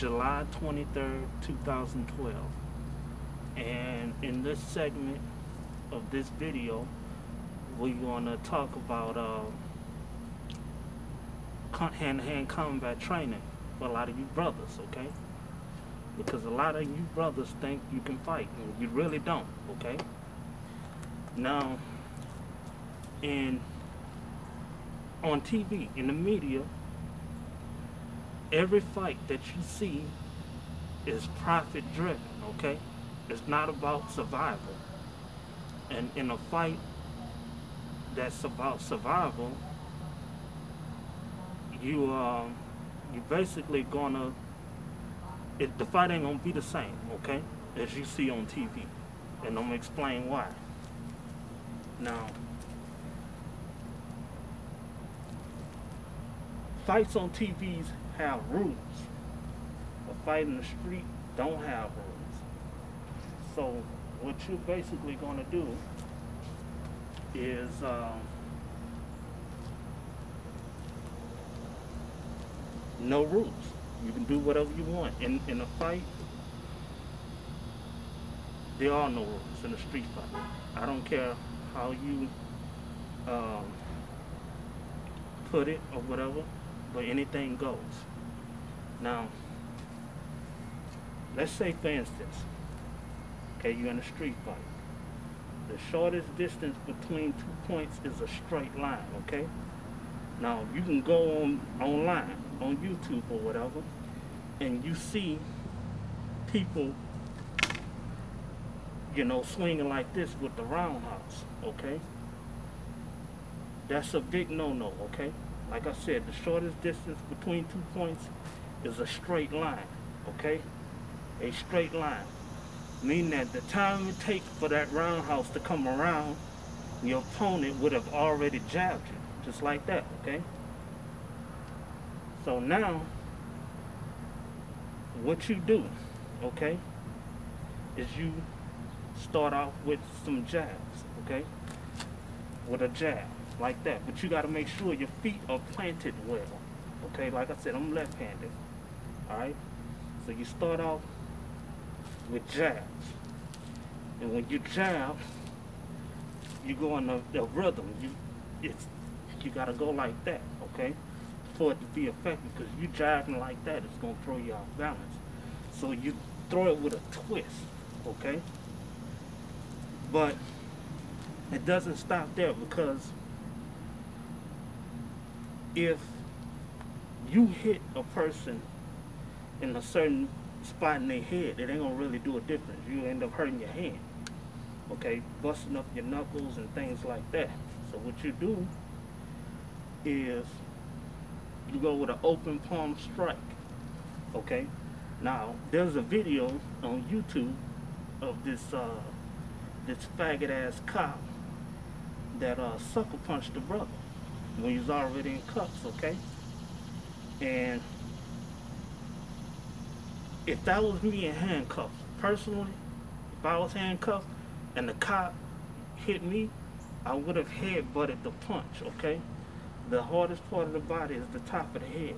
July 23rd, 2012. And in this segment of this video, we're going to talk about uh, hand-to-hand combat training for a lot of you brothers, okay? Because a lot of you brothers think you can fight, and you really don't, okay? Now, in on TV, in the media, every fight that you see is profit driven, okay? It's not about survival. And in a fight that's about survival, you uh, you basically gonna it, the fight ain't gonna be the same, okay, as you see on TV, and I'm gonna explain why. Now, fights on TVs have rules. A fight in the street don't have rules. So what you're basically gonna do is um, no rules. You can do whatever you want. In in a fight, there are no rules in a street fight. I don't care how you um, put it or whatever, but anything goes. Now, let's say for instance, okay, you're in a street fight. The shortest distance between two points is a straight line, okay? Now, you can go on online, on YouTube or whatever, and you see people, you know, swinging like this with the roundhouse, okay? That's a big no-no, okay? Like I said, the shortest distance between two points is a straight line, okay? A straight line. Meaning that the time it takes for that roundhouse to come around, your opponent would have already jabbed you, just like that, okay? So now, what you do, okay, is you start off with some jabs, okay? With a jab like that. But you got to make sure your feet are planted well. Okay, like I said, I'm left-handed. All right. So you start off with jabs, and when you jab, you go in the, rhythm. You it's you got to go like that. Okay, for it to be effective, because you jabbing like that, it's gonna throw you off balance. So you throw it with a twist. Okay. But it doesn't stop there because if you hit a person in a certain spot in their head, it ain't gonna really do a difference. You end up hurting your hand. Okay, busting up your knuckles and things like that. So what you do is you go with an open palm strike. Okay. Now there's a video on YouTube of this uh, this faggot ass cop that uh, sucker punched the brother when he's already in cuffs, okay? And if that was me in handcuffs, personally, if I was handcuffed and the cop hit me, I would have head butted the punch, okay? The hardest part of the body is the top of the head.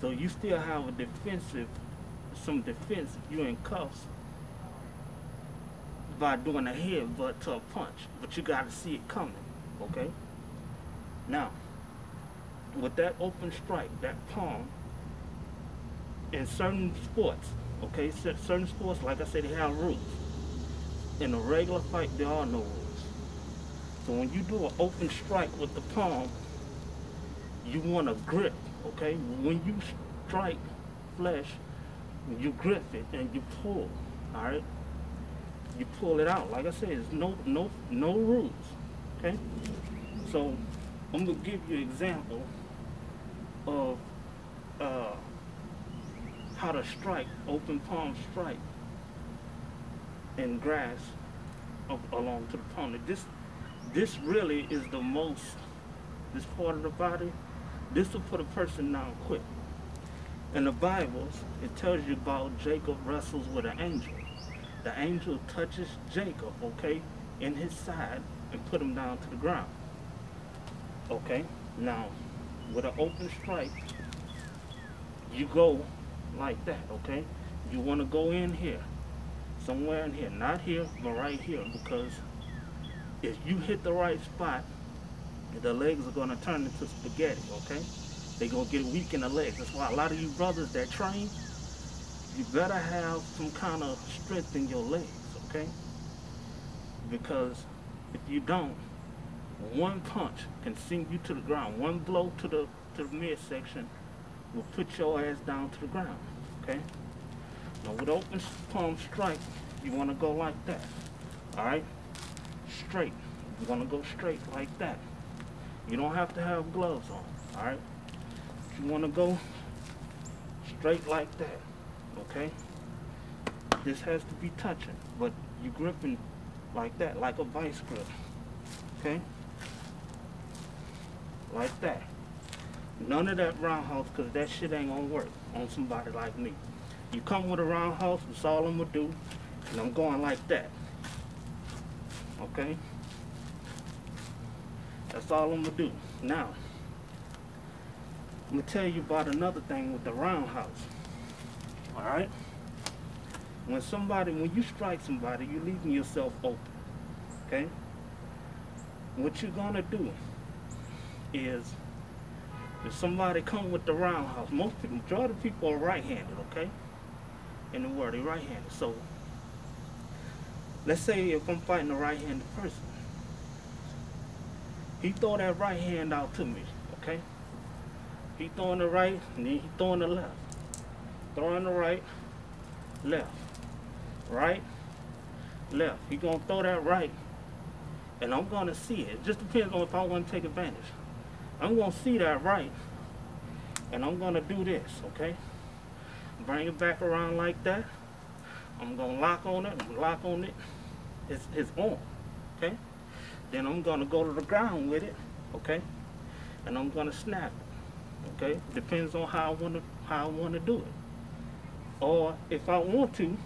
So you still have a defensive, some defense if you're in cuffs by doing a head butt to a punch. But you gotta see it coming, okay? Now, with that open strike, that palm, in certain sports, okay, certain sports, like I said, they have rules. In a regular fight, there are no rules. So when you do an open strike with the palm, you want to grip, okay? When you strike flesh, you grip it and you pull, all right? You pull it out. Like I said, there's no no no rules, okay? So I'm going to give you an example of uh, how to strike, open palm strike and grass along to the opponent. This, this really is the most, this part of the body, this will put a person down quick. In the Bibles, it tells you about Jacob wrestles with an angel. The angel touches Jacob, okay, in his side and put him down to the ground. Okay, now with an open strike, you go like that, okay? You want to go in here, somewhere in here, not here, but right here, because if you hit the right spot, the legs are going to turn into spaghetti, okay? They're going to get weak in the legs. That's why a lot of you brothers that train, you better have some kind of strength in your legs, okay? Because if you don't, one punch can sink you to the ground. One blow to the to the midsection will put your ass down to the ground. Okay? Now with open palm strike, you want to go like that. Alright? Straight. You want to go straight like that. You don't have to have gloves on. Alright? You want to go straight like that. Okay? This has to be touching, but you're gripping like that, like a vice grip. Okay? Like that. None of that roundhouse, because that shit ain't gonna work on somebody like me. You come with a roundhouse, that's all I'm gonna do, and I'm going like that. Okay? That's all I'm gonna do. Now, I'm gonna tell you about another thing with the roundhouse. Alright? When somebody, when you strike somebody, you're leaving yourself open. Okay? What you're gonna do is if somebody come with the roundhouse, most people, majority of people are right-handed, okay? In the world, they're right-handed. So let's say if I'm fighting a right-handed person, he throw that right hand out to me, okay? He throwing the right, and then he throwing the left. Throwing the right, left, right, left. He gonna throw that right, and I'm gonna see it. it just depends on if I want to take advantage. I'm gonna see that right, and I'm gonna do this, okay? Bring it back around like that. I'm gonna lock on it, lock on it. It's, it's on, okay? Then I'm gonna go to the ground with it, okay? And I'm gonna snap it, okay? Depends on how I wanna how I wanna do it. Or if I want to,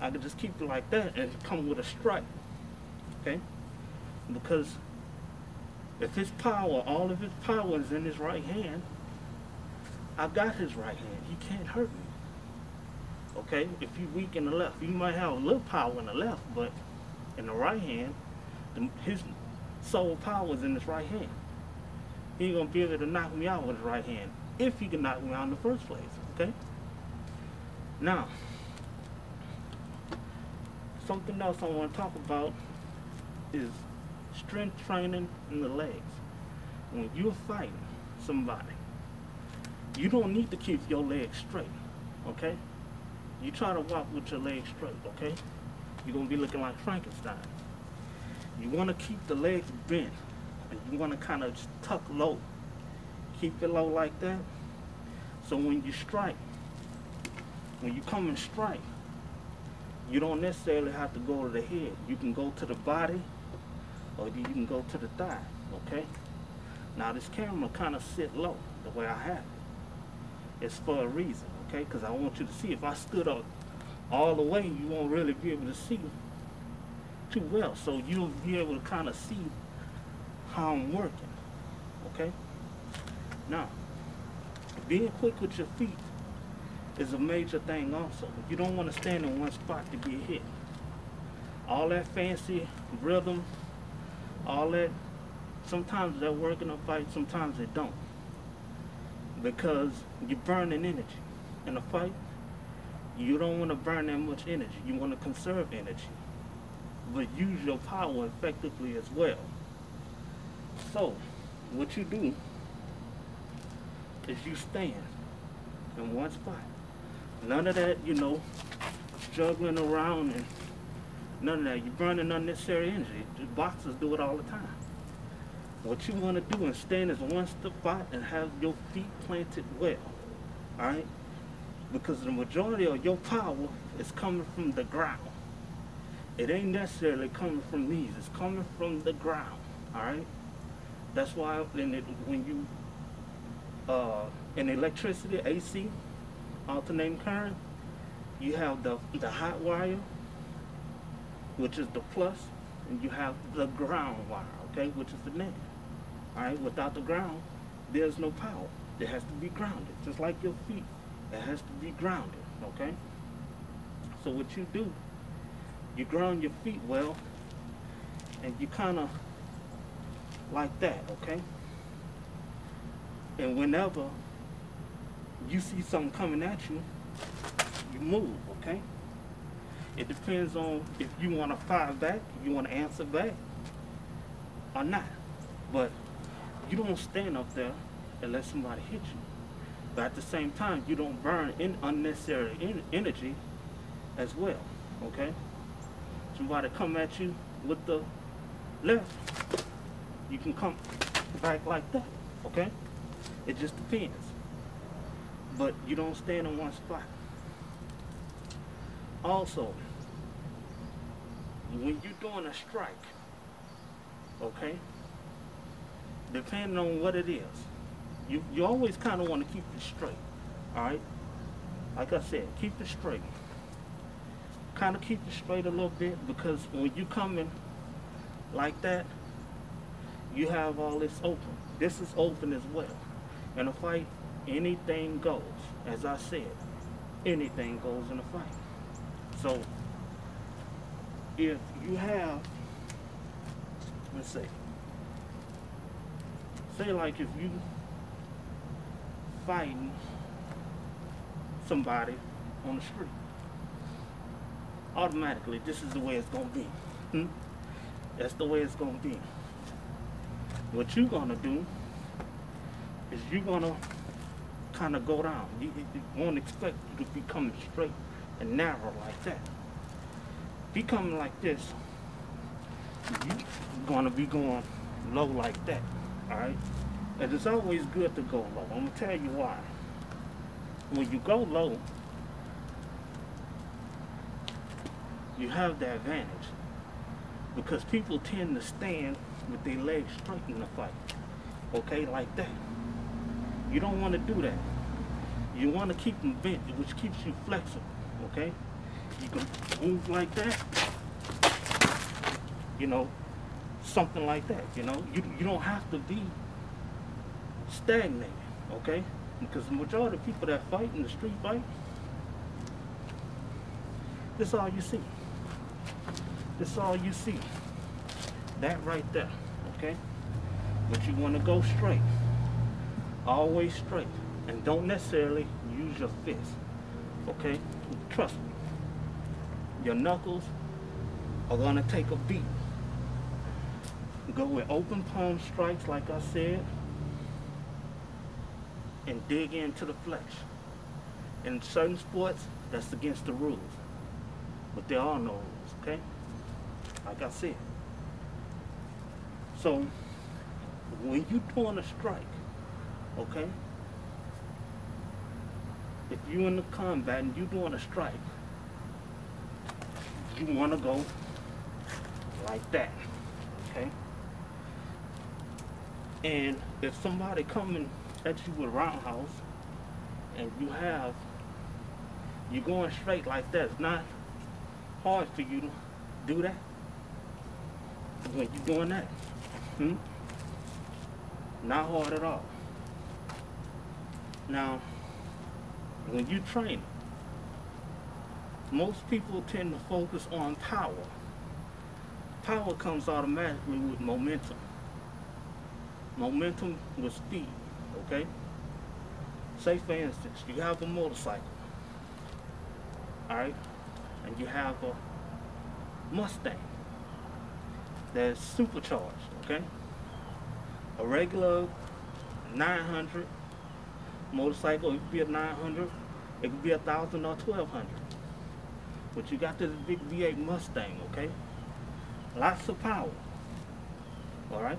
I could just keep it like that and come with a strike, okay? Because if his power, all of his power is in his right hand, I've got his right hand. He can't hurt me. Okay? If you weak in the left, you might have a little power in the left, but in the right hand, the, his sole power is in his right hand. He ain't gonna be able to knock me out with his right hand if he can knock me out in the first place. Okay? Now, something else I want to talk about is strength training in the legs. When you're fighting somebody, you don't need to keep your legs straight, okay? You try to walk with your legs straight, okay? You're gonna be looking like Frankenstein. You wanna keep the legs bent, and you wanna kind of just tuck low. Keep it low like that. So when you strike, when you come and strike, you don't necessarily have to go to the head. You can go to the body or you can go to the thigh, okay? Now this camera kind of sit low, the way I have it. It's for a reason, okay? Because I want you to see. If I stood up all the way, you won't really be able to see too well. So you'll be able to kind of see how I'm working, okay? Now, being quick with your feet is a major thing also. You don't want to stand in one spot to get hit. All that fancy rhythm all that, sometimes they work in a fight, sometimes they don't. Because you're burning energy. In a fight, you don't want to burn that much energy. You want to conserve energy. But use your power effectively as well. So, what you do is you stand in one spot. None of that, you know, juggling around and None of that. You're burning unnecessary energy. The boxers do it all the time. What you want to do is stand as one step spot and have your feet planted well. Alright? Because the majority of your power is coming from the ground. It ain't necessarily coming from these. It's coming from the ground. Alright? That's why in it, when you uh, in electricity, AC, alternating current, you have the, the hot wire which is the plus, and you have the ground wire, okay, which is the negative. All right, without the ground, there's no power. It has to be grounded, just like your feet it has to be grounded, okay? So what you do, you ground your feet well, and you kind of like that, okay? And whenever you see something coming at you, you move, okay? It depends on if you want to fire back, you want to answer back, or not. But you don't stand up there and let somebody hit you. But at the same time, you don't burn in unnecessary en- energy as well, okay? Somebody come at you with the left, you can come back like that, okay? It just depends. But you don't stand in one spot. Also, when you're doing a strike, okay, depending on what it is, you, you always kind of want to keep it straight, all right? Like I said, keep it straight. Kind of keep it straight a little bit because when you come in like that, you have all this open. This is open as well. In a fight, anything goes. As I said, anything goes in a fight. So, if you have, let's say, say like if you fighting somebody on the street, automatically this is the way it's gonna be. Hmm? That's the way it's gonna be. What you gonna do is you gonna kind of go down. You, you, you won't expect you to be coming straight and narrow like that. Be coming like this, you're gonna be going low like that. Alright? And it's always good to go low. I'm gonna tell you why. When you go low, you have the advantage. Because people tend to stand with their legs straight in the fight. Okay, like that. You don't want to do that. You want to keep them bent, which keeps you flexible. Okay? You can move like that. You know, something like that. You know, you you don't have to be stagnated. Okay? Because the majority of people that fight in the street fight, this all you see. This all you see. That right there. Okay? But you want to go straight. Always straight. And don't necessarily use your fist. Okay? Trust me. Your knuckles are going to take a beat. Go with open palm strikes, like I said, and dig into the flesh. In certain sports, that's against the rules. But there are no rules, okay? Like I said. So, when you're doing a strike, okay? If you in the combat and you doing a strike, you want to go like that, okay? And if somebody coming at you with roundhouse and you have, you're going straight like that, it's not hard for you to do that when you're doing that. Hmm? Not hard at all. Now, when you train, most people tend to focus on power. Power comes automatically with momentum. Momentum with speed, okay? Say for instance, you have a motorcycle, alright? And you have a Mustang that's supercharged, okay? A regular 900 motorcycle, it could be a 900, it could be a 1000 or 1200. But you got this big V8 Mustang, okay? Lots of power, alright?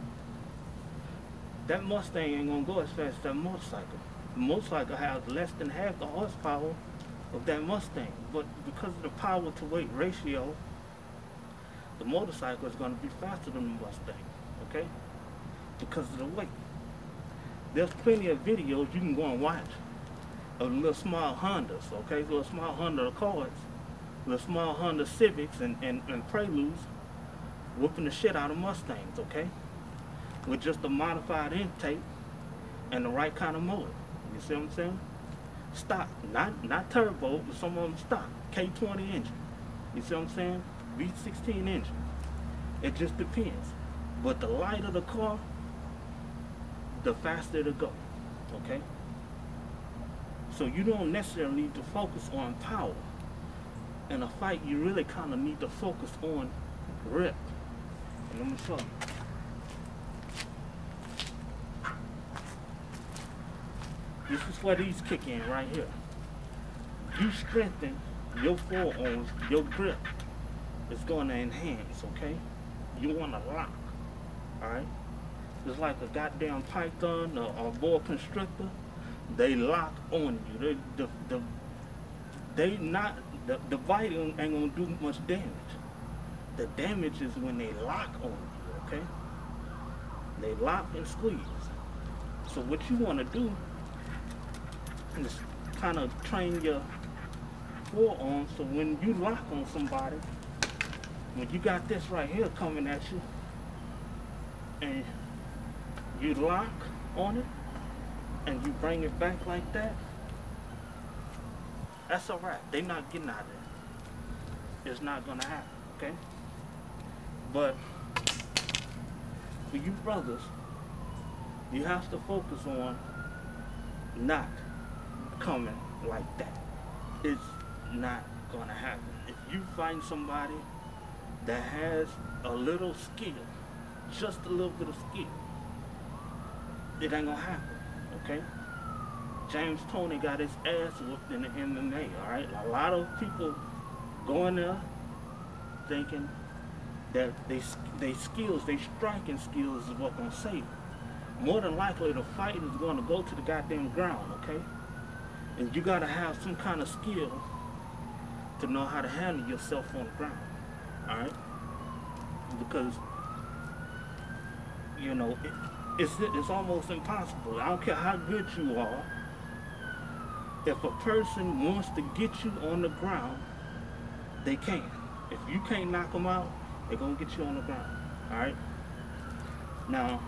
That Mustang ain't gonna go as fast as that motorcycle. The motorcycle has less than half the horsepower of that Mustang, but because of the power to weight ratio, the motorcycle is to be faster than the Mustang, okay? Because of the weight. There's plenty of videos you can go and watch of little small Hondas, okay? Little small Honda Accords, little small Honda Civics and, and, and Preludes whooping the shit out of Mustangs, okay? With just a modified intake and the right kind of motor. You see what I'm saying? stock, not not turbo, but some of them stock, K20 engine. You see what I'm saying? V16 engine. It just depends. But the light of the car, the faster it'll go. Okay? So you don't necessarily need to focus on power. In a fight, you really kind of need to focus on grip. And me show you. This is where these kick in right here. You strengthen your forearms, your grip is going to enhance, okay? You want to lock, alright? It's like a goddamn python or, or boa constrictor. They lock on you. They, the, the, they not, the, the bite ain't to do much damage. The damage is when they lock on you, okay? They lock and squeeze. So what you want to do is kind of train your forearm so when you lock on somebody, when you got this right here coming at you, and you lock on it, and you bring it back like that, that's all right. They're not getting out of there. It's not gonna happen, okay? But for you brothers, you have to focus on not coming like that. It's not gonna happen. If you find somebody that has a little skill, just a little bit of skill, it ain't gonna happen, okay? James Toney got his ass whooped in the MMA, alright? A lot of people going there thinking that they, they skills, they striking skills is what gonna save them. More than likely, the fight is gonna go to the goddamn ground, okay? And you gotta have some kind of skill to know how to handle yourself on the ground. Alright? Because you know, it, it's it's almost impossible. I don't care how good you are. If a person wants to get you on the ground, they can. If you can't knock them out, they're gonna get you on the ground. All right. Now,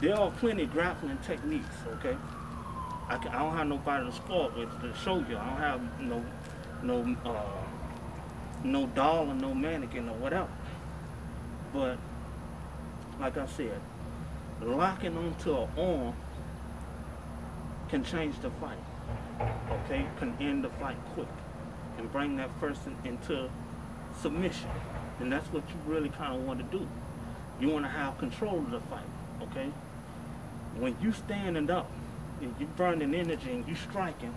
there are plenty of grappling techniques. Okay. I, can, I don't have nobody to sport with to show you. I don't have no no uh, no doll or no mannequin or whatever. But like I said, locking onto an arm can change the fight. Okay, can end the fight quick and bring that person into submission. And that's what you really kind of want to do. You want to have control of the fight. Okay, when you standing up and you burning energy and you striking,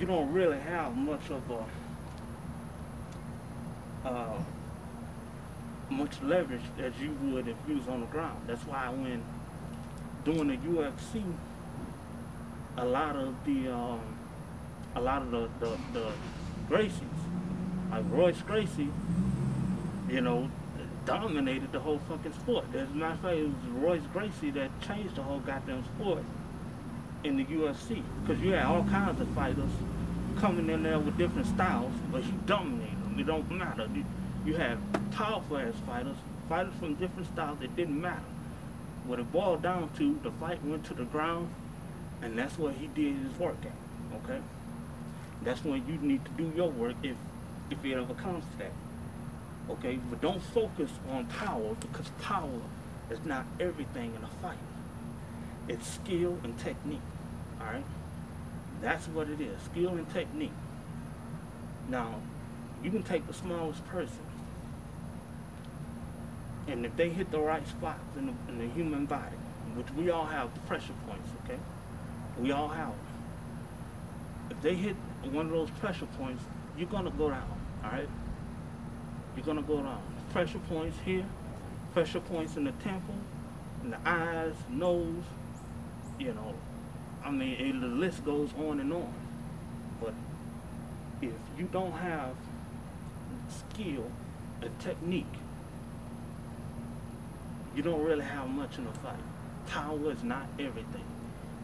you don't really have much of a uh, much leverage as you would if you was on the ground. That's why when doing the UFC, a lot of the um, a lot of the, the, the Gracies, like Royce Gracie, you know, dominated the whole fucking sport. As a matter of fact, it was Royce Gracie that changed the whole goddamn sport in the UFC. Because you had all kinds of fighters coming in there with different styles, but he dominated them. It don't matter. You, you had powerful ass fighters, fighters from different styles. It didn't matter. What it boiled down to, the fight went to the ground, and that's what he did his work at. Okay, that's when you need to do your work if if it ever comes to that. Okay, but don't focus on power because power is not everything in a fight. It's skill and technique. All right, that's what it is: skill and technique. Now, you can take the smallest person and if they hit the right spots in the, in the human body, which we all have pressure points, okay? We all have them. If they hit one of those pressure points, you're gonna go down, all right? You're gonna go down. Pressure points here, pressure points in the temple, in the eyes, nose, you know. I mean, it, the list goes on and on. But if you don't have skill and technique, you don't really have much in a fight. Power is not everything,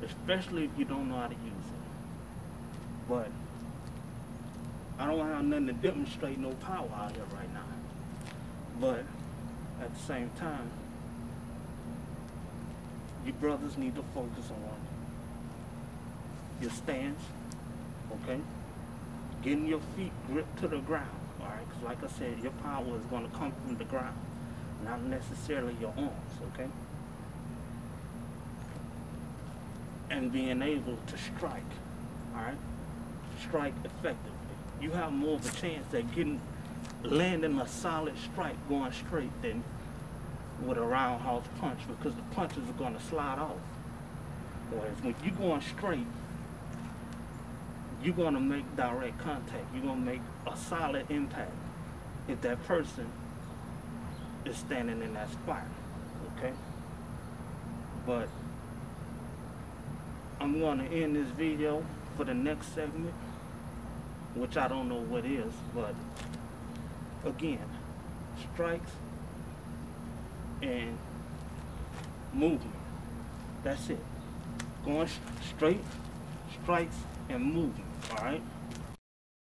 especially if you don't know how to use it. But I don't have nothing to demonstrate no power out here right now. But at the same time, your brothers need to focus on your stance, okay? Getting your feet gripped to the ground, right? 'Cause like I said, your power is going to come from the ground, not necessarily your arms, okay? And being able to strike, all right? Strike effectively. You have more of a chance at getting landing a solid strike going straight than with a roundhouse punch because the punches are going to slide off. Whereas when you're going straight, you're going to make direct contact. You're going to make a solid impact if that person is standing in that spot. Okay? But I'm going to end this video for the next segment, which I don't know what is, but again, strikes and movement. That's it. Going straight, strikes, and movement. All right.